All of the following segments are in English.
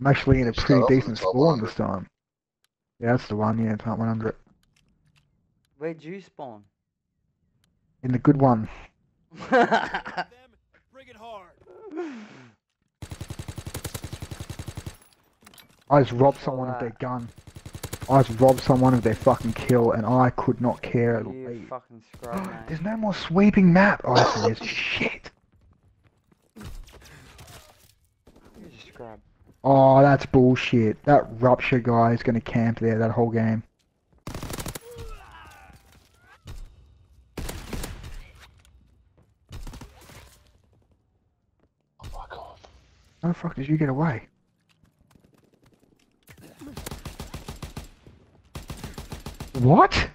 I'm actually in a Start pretty off in the decent top spawn 100. this time. Yeah, that's the one. Yeah, top 100. Where'd you spawn? In the good one. Bring it hard. I just robbed Saw someone of their gun. I just robbed someone of their fucking kill, and I could not care. you fucking scrub. There's no more sweeping map. Oh, yes, there is. Shit. You scrub. Oh, that's bullshit. That rupture guy is gonna camp there that whole game. Oh, fuck off. How the fuck did you get away? What?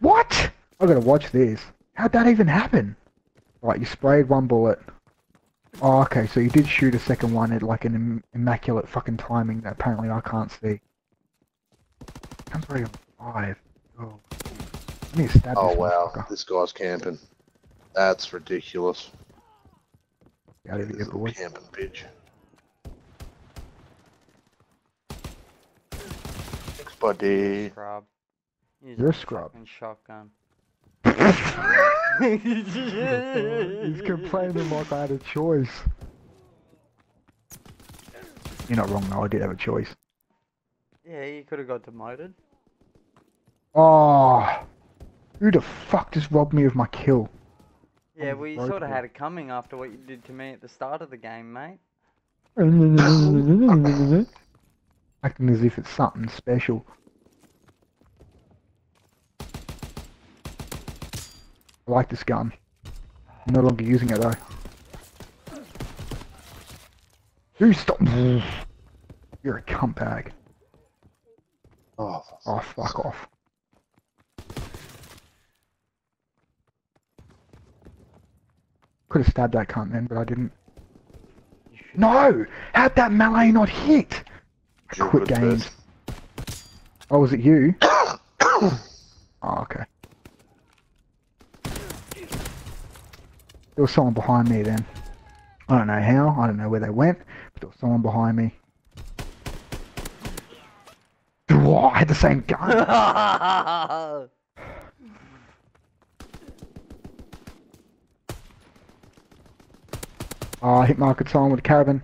What? I gotta watch this. How'd that even happen? Right, you sprayed one bullet. Oh, okay, so you did shoot a second one at like an Im- immaculate fucking timing that apparently I can't see. Comes very on five. Oh. I need to stab Oh this wow, motherfucker. this guy's camping. That's ridiculous. Get out of This here, little boy. camping bitch. Thanks, buddy. Scrub. Use You're a a scrub. fucking shotgun. He's complaining like I had a choice. You're not wrong though, I did have a choice. Yeah, you could have got demoted. Ah, oh, who the fuck just robbed me of my kill? Yeah, well, you sort of had it coming after what you did to me at the start of the game, mate. Acting as if it's something special. I like this gun. I'm no longer using it though. Dude, stop! You're a cunt bag. Oh, Oh, fuck off. Could have stabbed that cunt then, but I didn't. No! How'd that melee not hit? I quit games. Oh, was it you? oh, okay. There was someone behind me then. I don't know how, I don't know where they went, but there was someone behind me. Whoa, I had the same gun! Oh, I hit market someone with a carbine.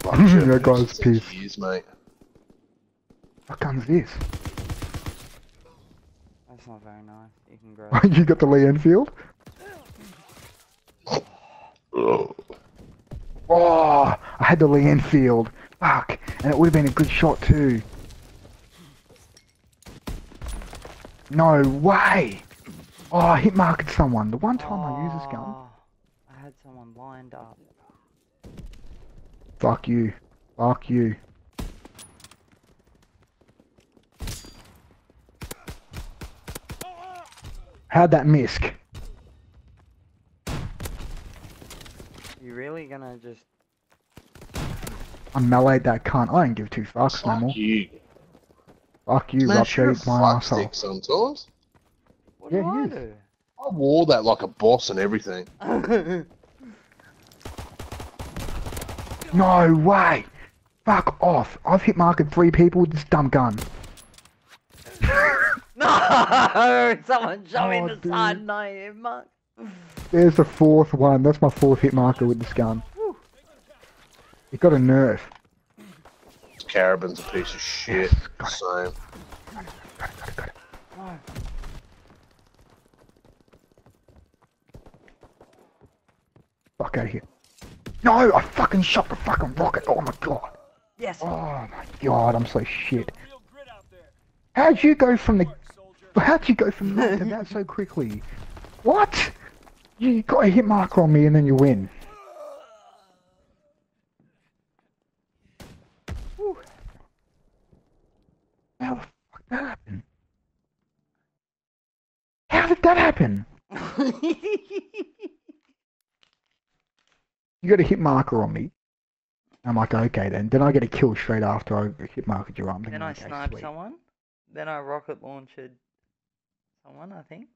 Fuck, That shit, guy's it's six pissed. Years, mate. What gun's this? That's not very nice. You can grow. you got the Lee Enfield? Oh. Oh, I had the Lee Enfield. Fuck, and it would have been a good shot too. No way! Oh, I hit market someone. The one time I use this gun. Oh, I had someone lined up. Fuck you. Fuck you. How'd that miss? You really gonna just? I meleeed that cunt. I don't give two fucks no Fuck more. you. Fuck you, Smash your Rupture, eat my asshole. sometimes. What Yeah, do I do? I wore that like a boss and everything. No way! Fuck off! I've hit market three people with this dumb gun. no! Someone show me Oh, the dude. side name, Mark. There's the fourth one. That's my fourth hit marker with this gun. It got a nerf. Carbine's a piece of shit. Yes, got it. Same. Got it, got it, got it. No. Fuck out of here. No! I fucking shot the fucking rocket! Oh my god! Yes. Oh my god, I'm so shit. Real grit out there. How'd you go from the Work, soldier. How'd you go from that to that so quickly? What? You got a hit marker on me and then you win. Whew. How the fuck that happen? How did that happen? You got a hit marker on me. I'm like, okay then. Then I get a kill straight after I hit marker your arm. then I okay, sniped sweet. someone. Then I rocket launched someone, I think.